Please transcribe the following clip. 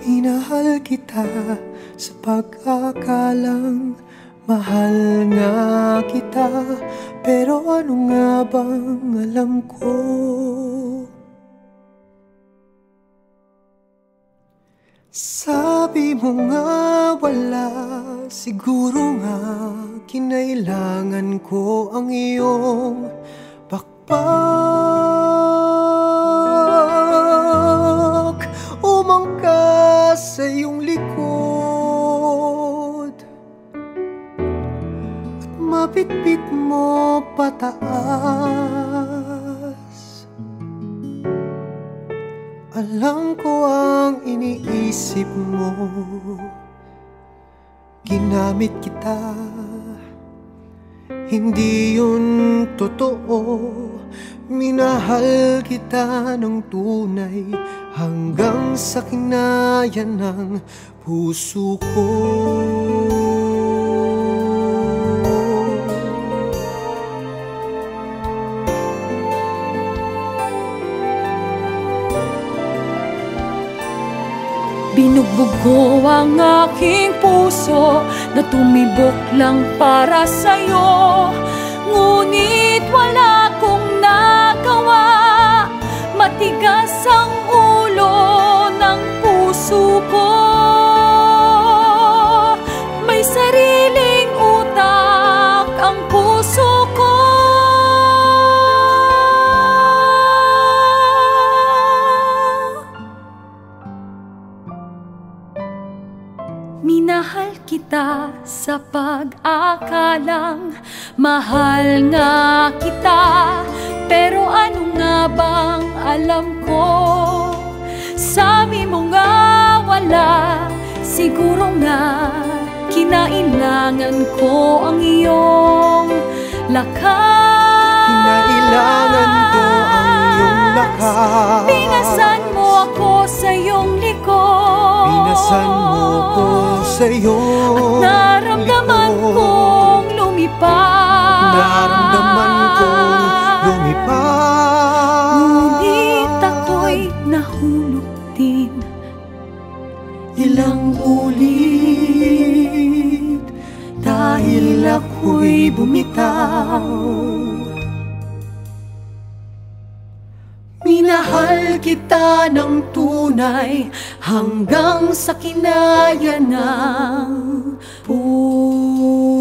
Minahal kita sa pag-akalang Mahal nga kita. Pero ano nga bang alam ko? Sabi mo nga wala Siguro nga kinailangan ko ang iyong bakbak mapitpit mo pataas. Alam ko ang iniisip mo. Ginamit kita. Hindi yun totoo. Minahal kita ng tunay. Hanggang sa kinaya ng puso ko Binugbog ko ang aking puso Na tumibok lang para sa'yo. Ngunit wala kong nagawa. Matigas ang Minahal kita sa pag-akalang. Mahal nga kita. Pero ano nga bang alam ko? Sabi mo nga wala. Siguro nga Kinailangan ko ang iyong lakas. Kinailangan ko ang iyong lakas. Pinasan mo ako sa iyong likod. Pinasan mo ko sa iyong Naramdaman likod. kong lumipad Naramdaman kong lumipad Ngunit ako'y nahulog din. Ilang ulit Dahil ako'y bumitaw kita ng tunay Hanggang sa kinaya ng puso